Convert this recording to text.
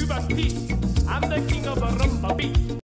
Cuba's peace.